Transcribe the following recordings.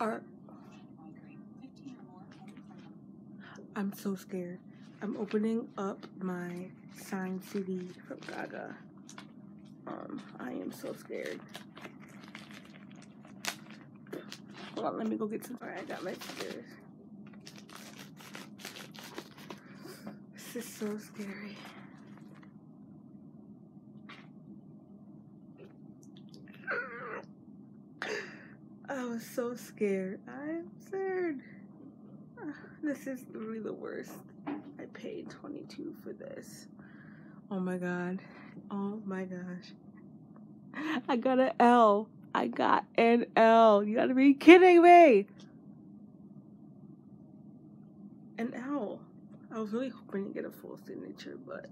Are I'm so scared. I'm opening up my signed CD from Gaga. Um, I am so scared. Hold on, let me go get some. Alright, I got my stickers. This is so scary. I was so scared. I'm scared. Ah, this is really the worst. I paid 22 for this. Oh my god. Oh my gosh. I got an L. I got an L. You gotta be kidding me. An L. I was really hoping to get a full signature, but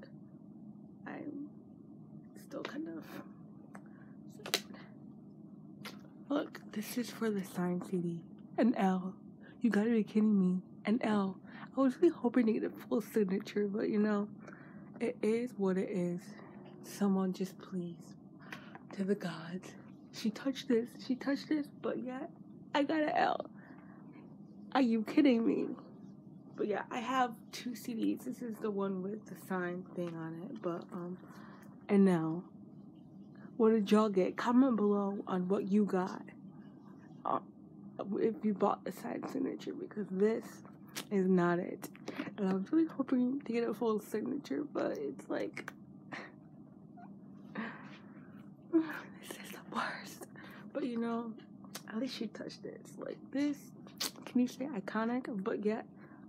I'm still kind of. Look, this is for the sign CD. An L. You gotta be kidding me. An L. I was really hoping to get a full signature, but you know, it is what it is. Someone just please. To the gods. She touched this. She touched this, but yeah, I got an L. Are you kidding me? But yeah, I have two CDs. This is the one with the sign thing on it. But um, and now, what did y'all get? Comment below on what you got. Uh, if you bought a side signature, because this is not it. And I was really hoping to get a full signature, but it's like this is the worst. But you know, at least she touched this. Like this, can you say iconic? But yet,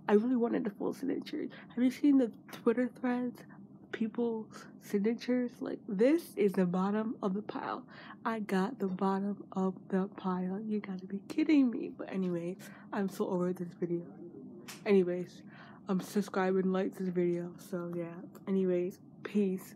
I really wanted the full signature. Have you seen the Twitter threads? People's signatures like this is the bottom of the pile. I got the bottom of the pile. You gotta be kidding me. But anyways, I'm so over this video. Anyways, um subscribe and like this video. So yeah. Anyways, peace.